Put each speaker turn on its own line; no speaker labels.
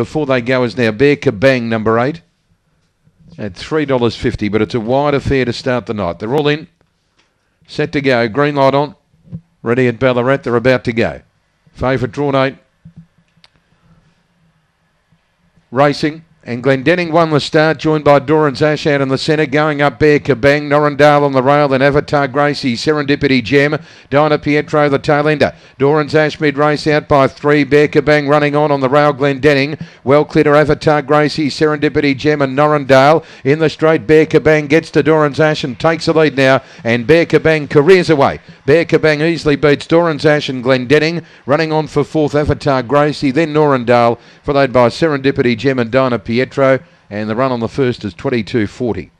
before they go is now Bear Kabang, number eight, at $3.50, but it's a wide affair to start the night. They're all in, set to go, green light on, ready at Ballarat, they're about to go. Favourite drawn eight, racing. And Glendenning won the start, joined by Doran's Ash out in the centre, going up Bear Kabang, Norrendale on the rail, then Avatar Gracie, Serendipity Gem, Dinah Pietro the tail ender. Doran's Ash mid race out by three, Bear Kabang running on on the rail, Glendenning, well clear Avatar Gracie, Serendipity Gem and Norrendale. In the straight, Bear Kabang gets to Doran's Ash and takes the lead now, and Bear Kabang careers away. Bear Kabang easily beats Doran's Ash and Glendenning, running on for fourth, Avatar Gracie, then Norrendale, followed by Serendipity Gem and Dinah Pietro, and the run on the first is 22.40.